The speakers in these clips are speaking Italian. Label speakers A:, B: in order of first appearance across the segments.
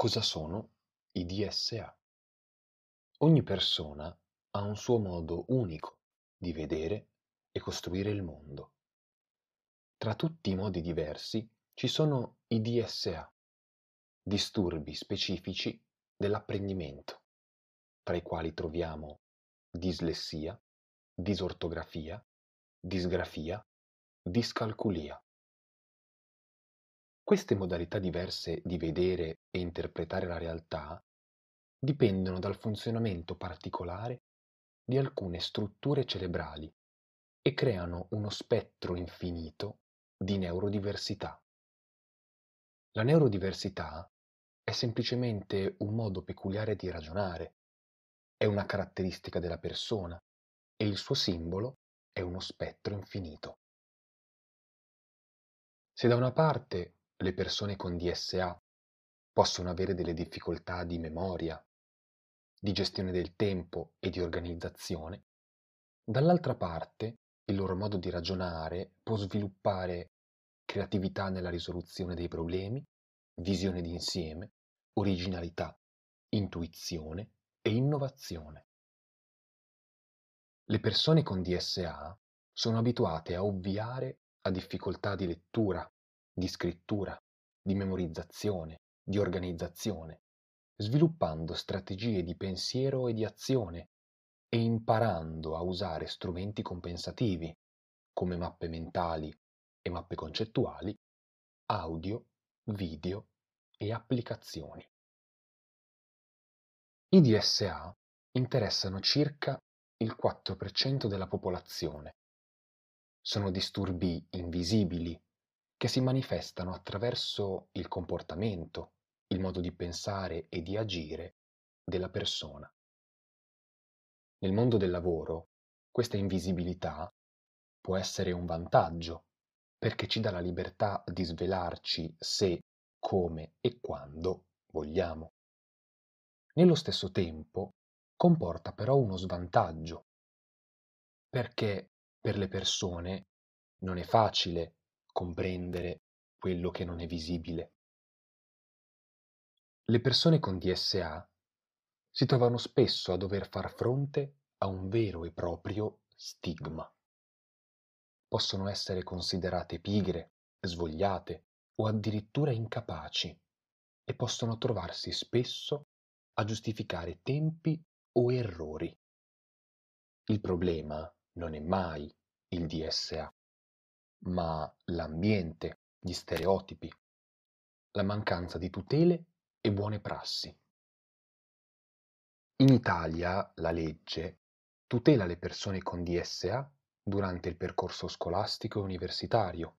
A: Cosa sono i DSA? Ogni persona ha un suo modo unico di vedere e costruire il mondo. Tra tutti i modi diversi ci sono i DSA, disturbi specifici dell'apprendimento, tra i quali troviamo dislessia, disortografia, disgrafia, discalculia. Queste modalità diverse di vedere e interpretare la realtà dipendono dal funzionamento particolare di alcune strutture cerebrali e creano uno spettro infinito di neurodiversità. La neurodiversità è semplicemente un modo peculiare di ragionare, è una caratteristica della persona e il suo simbolo è uno spettro infinito. Se da una parte le persone con DSA possono avere delle difficoltà di memoria, di gestione del tempo e di organizzazione, dall'altra parte il loro modo di ragionare può sviluppare creatività nella risoluzione dei problemi, visione d'insieme, originalità, intuizione e innovazione. Le persone con DSA sono abituate a ovviare a difficoltà di lettura, di scrittura, di memorizzazione, di organizzazione, sviluppando strategie di pensiero e di azione e imparando a usare strumenti compensativi come mappe mentali e mappe concettuali, audio, video e applicazioni. I DSA interessano circa il 4% della popolazione. Sono disturbi invisibili che si manifestano attraverso il comportamento, il modo di pensare e di agire della persona. Nel mondo del lavoro, questa invisibilità può essere un vantaggio perché ci dà la libertà di svelarci se, come e quando vogliamo. Nello stesso tempo comporta però uno svantaggio perché per le persone non è facile comprendere quello che non è visibile. Le persone con DSA si trovano spesso a dover far fronte a un vero e proprio stigma. Possono essere considerate pigre, svogliate o addirittura incapaci e possono trovarsi spesso a giustificare tempi o errori. Il problema non è mai il DSA ma l'ambiente, gli stereotipi, la mancanza di tutele e buone prassi. In Italia la legge tutela le persone con DSA durante il percorso scolastico e universitario.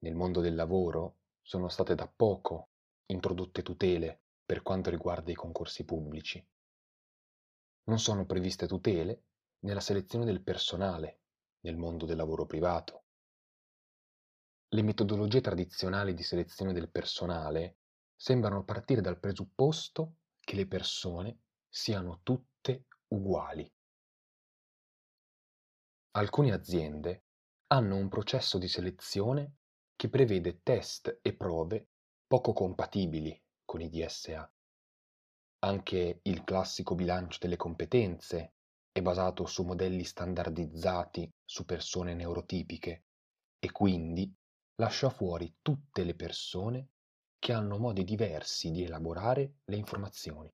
A: Nel mondo del lavoro sono state da poco introdotte tutele per quanto riguarda i concorsi pubblici. Non sono previste tutele nella selezione del personale nel mondo del lavoro privato. Le metodologie tradizionali di selezione del personale sembrano partire dal presupposto che le persone siano tutte uguali. Alcune aziende hanno un processo di selezione che prevede test e prove poco compatibili con i DSA. Anche il classico bilancio delle competenze è basato su modelli standardizzati su persone neurotipiche e quindi lascia fuori tutte le persone che hanno modi diversi di elaborare le informazioni.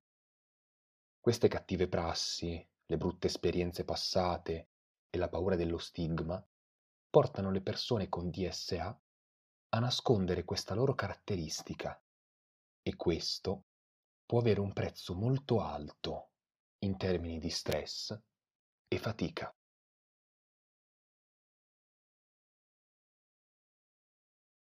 A: Queste cattive prassi, le brutte esperienze passate e la paura dello stigma portano le persone con DSA a nascondere questa loro caratteristica e questo può avere un prezzo molto alto in termini di stress e fatica.